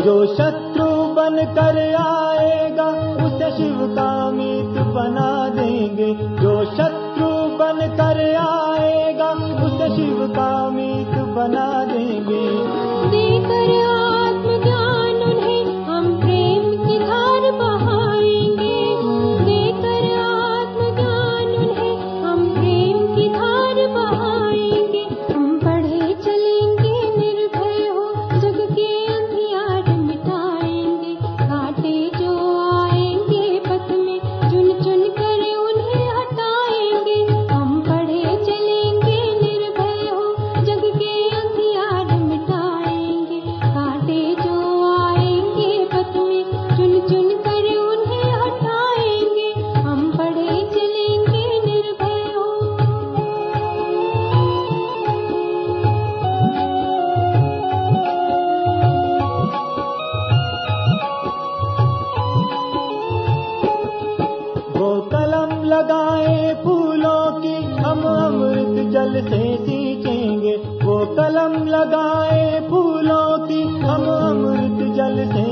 जो शत्रु बन कर आएगा, उसे शिव का मित बना देंगे। जो शत्रु बन कर आएगा, उसे शिव का कलम लगाए फूलों की, हम अमृत जल से सींचेंगे वो कलम लगाए फूलों की, हम अमृत जल से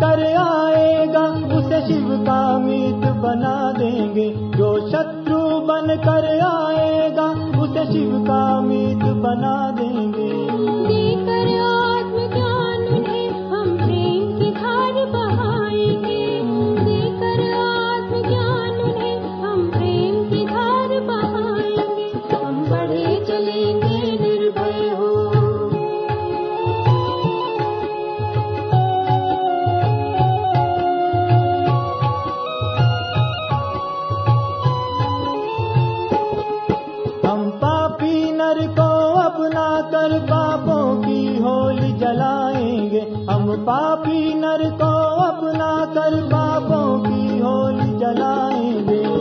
कर आएगा, उसे शिव का मीत बना देंगे। जो शत्रु बन कर आएगा, उसे शिव का मीत बना देंगे। पापी नर को अपना कर पापों की होली जलाएँगे